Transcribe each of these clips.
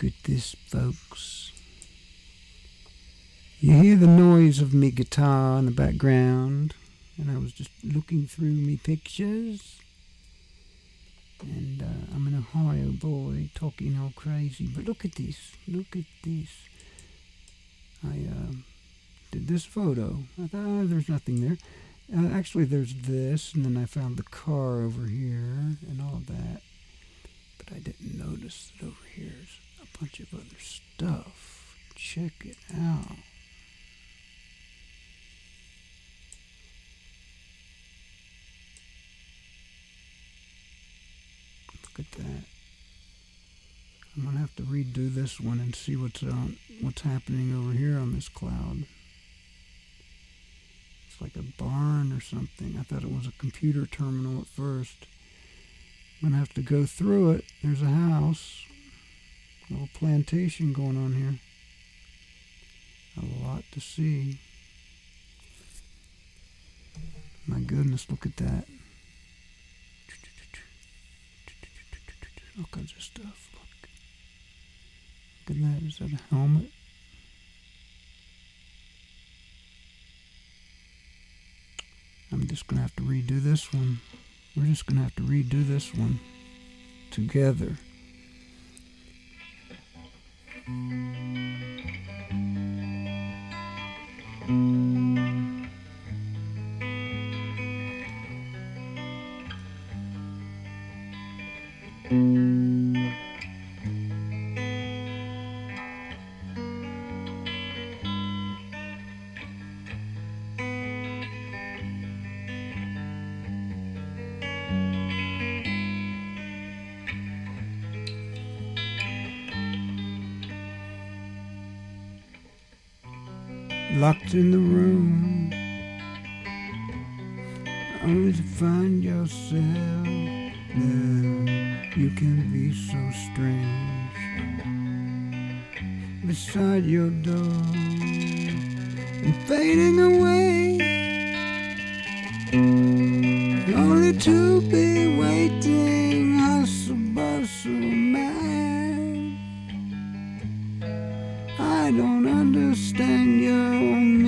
Look at this, folks. You hear the noise of me guitar in the background, and I was just looking through me pictures. And uh, I'm an Ohio boy talking all crazy, but look at this, look at this. I uh, did this photo. I thought, oh, there's nothing there. Uh, actually, there's this, and then I found the car over here and all that. But I didn't notice that over here's a bunch of other stuff. Check it out. Look at that. I'm gonna have to redo this one and see what's on what's happening over here on this cloud It's like a barn or something. I thought it was a computer terminal at first. I'm gonna have to go through it. There's a house, a little plantation going on here. A lot to see. My goodness, look at that. All kinds of stuff. Look. Look at that. Is that a helmet? I'm just going to have to redo this one. We're just going to have to redo this one together. Música locked in the room, only to find yourself there. You can be so strange beside your door and fading away, only to be waiting, I don't understand your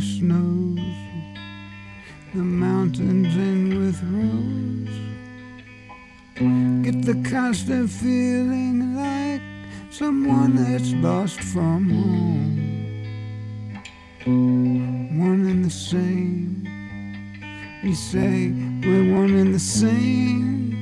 Snows, the mountains in with rose. Get the constant feeling like someone that's lost from home. One and the same. We say we're one and the same.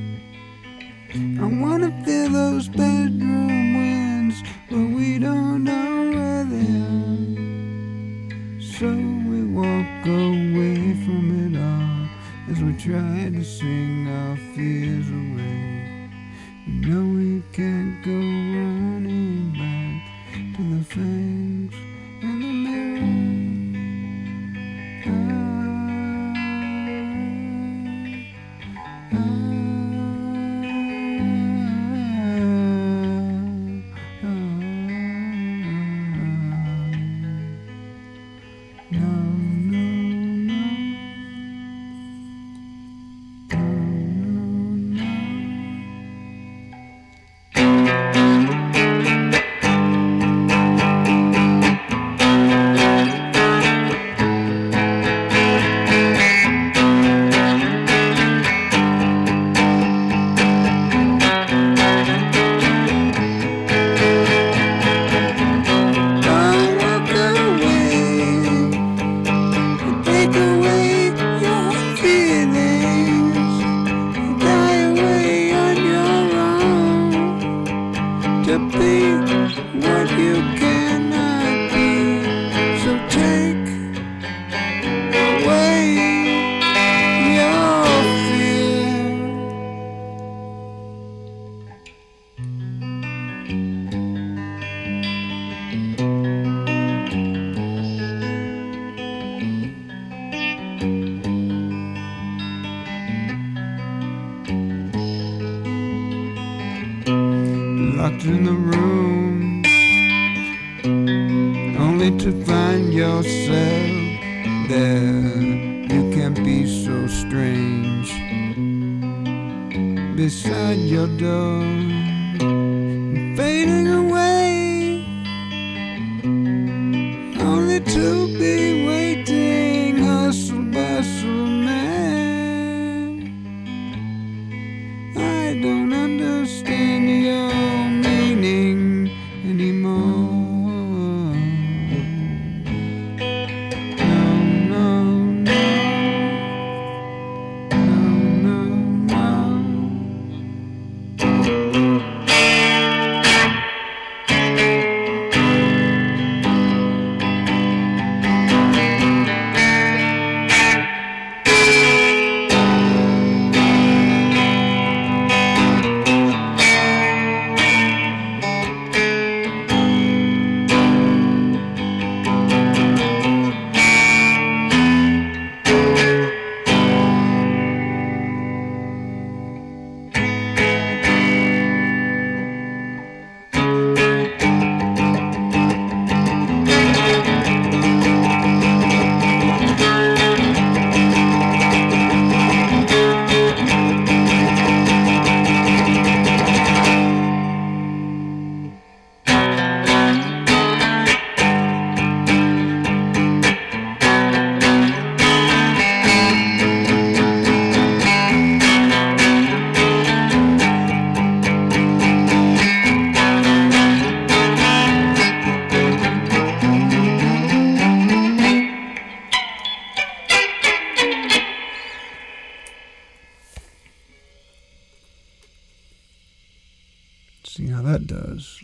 Ah, in the room, only to find yourself there. You can't be so strange. Beside your door, fading away, only to be waiting, See how that does.